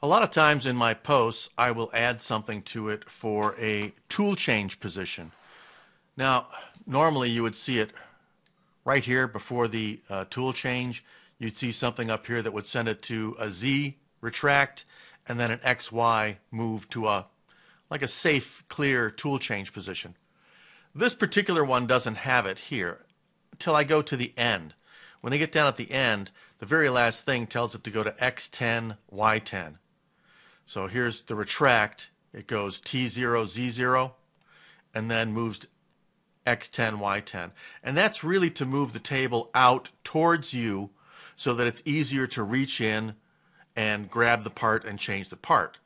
A lot of times in my posts, I will add something to it for a tool change position. Now, normally you would see it right here before the uh, tool change. You'd see something up here that would send it to a Z retract and then an XY move to a like a safe, clear tool change position. This particular one doesn't have it here until I go to the end. When I get down at the end, the very last thing tells it to go to X10, Y10. So here's the retract. It goes T0, Z0, and then moves X10, Y10. And that's really to move the table out towards you so that it's easier to reach in and grab the part and change the part.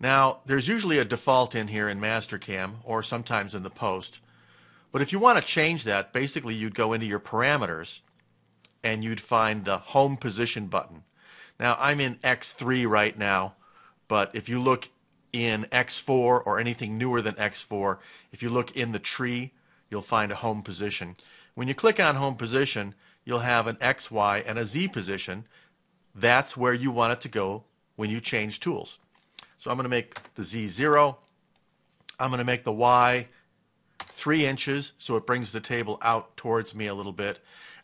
Now, there's usually a default in here in Mastercam or sometimes in the post. But if you want to change that, basically you'd go into your parameters and you'd find the home position button. Now, I'm in X3 right now, but if you look in X4 or anything newer than X4, if you look in the tree, you'll find a home position. When you click on home position, you'll have an X, Y, and a Z position. That's where you want it to go when you change tools. So I'm going to make the Z 0. I'm going to make the Y 3 inches so it brings the table out towards me a little bit.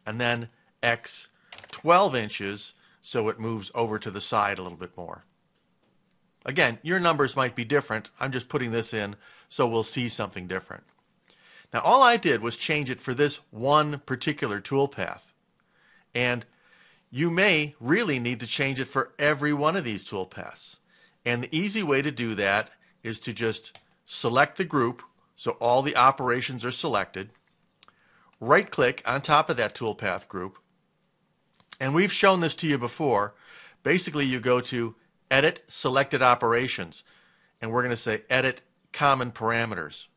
And then X 12 inches so it moves over to the side a little bit more. Again, your numbers might be different. I'm just putting this in so we'll see something different. Now all I did was change it for this one particular toolpath. And you may really need to change it for every one of these toolpaths. And the easy way to do that is to just select the group so all the operations are selected. Right click on top of that toolpath group. And we've shown this to you before. Basically, you go to Edit Selected Operations, and we're going to say Edit Common Parameters.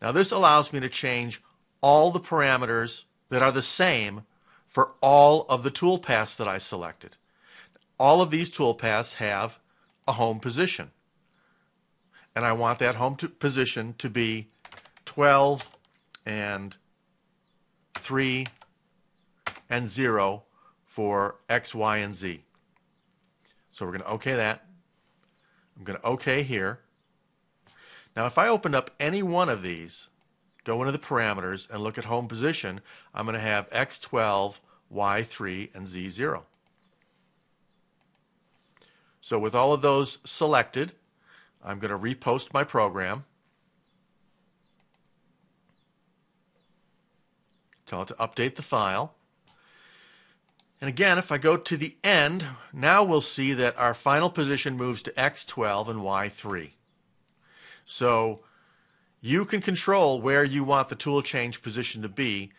Now, this allows me to change all the parameters that are the same for all of the toolpaths that I selected. All of these toolpaths have a home position. And I want that home to position to be 12 and 3 and 0 for X, Y, and Z. So we're going to OK that. I'm going to OK here. Now if I open up any one of these, go into the parameters and look at home position, I'm going to have X12, Y3, and Z0. So with all of those selected, I'm going to repost my program. Tell it to update the file. And again, if I go to the end, now we'll see that our final position moves to X12 and Y3. So you can control where you want the tool change position to be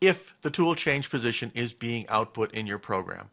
if the tool change position is being output in your program.